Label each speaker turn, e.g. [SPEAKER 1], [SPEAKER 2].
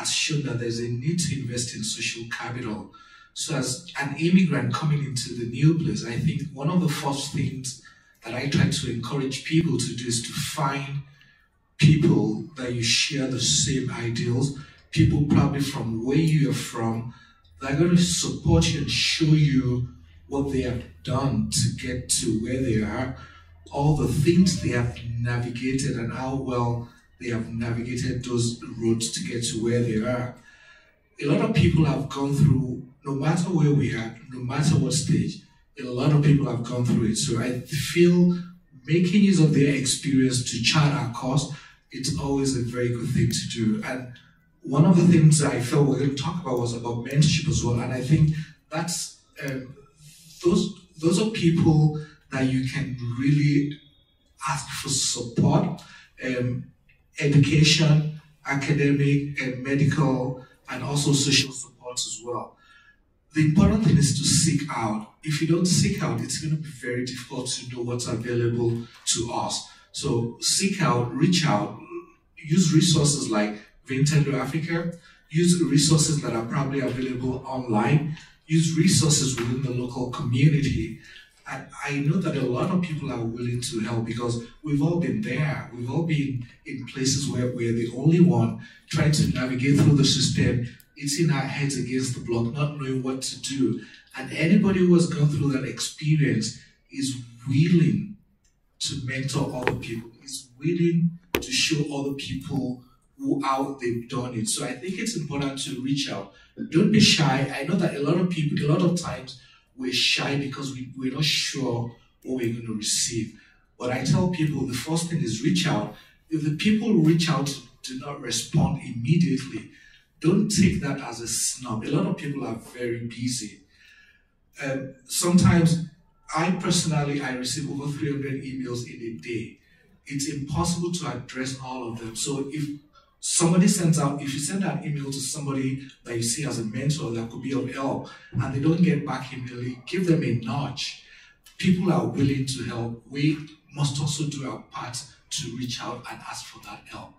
[SPEAKER 1] has shown that there's a need to invest in social capital. So, as an immigrant coming into the new place, I think one of the first things that I try to encourage people to do is to find people that you share the same ideals, people probably from where you are from, that are going to support you and show you what they have done to get to where they are, all the things they have navigated, and how well they have navigated those roads to get to where they are. A lot of people have gone through, no matter where we are, no matter what stage, a lot of people have gone through it. So I feel making use of their experience to chart our course, it's always a very good thing to do. And one of the things I felt we are going to talk about was about mentorship as well. And I think that's um, those those are people that you can really ask for support. Um, education, academic, and medical, and also social support as well. The important thing is to seek out. If you don't seek out, it's going to be very difficult to know what's available to us. So seek out, reach out, use resources like Vitendo Africa, use resources that are probably available online, use resources within the local community, I, I know that a lot of people are willing to help because we've all been there. We've all been in places where we're the only one trying to navigate through the system, hitting our heads against the block, not knowing what to do. And anybody who has gone through that experience is willing to mentor other people, is willing to show other people who how they've done it. So I think it's important to reach out. Don't be shy. I know that a lot of people, a lot of times, we're shy because we, we're not sure what we're going to receive. But I tell people the first thing is reach out. If the people who reach out do not respond immediately, don't take that as a snub. A lot of people are very busy. Um, sometimes I personally I receive over 300 emails in a day. It's impossible to address all of them. So if somebody sends out, if you send an email to somebody that you see as a mentor that could be of help and they don't get back immediately, give them a nudge. People are willing to help. We must also do our part to reach out and ask for that help.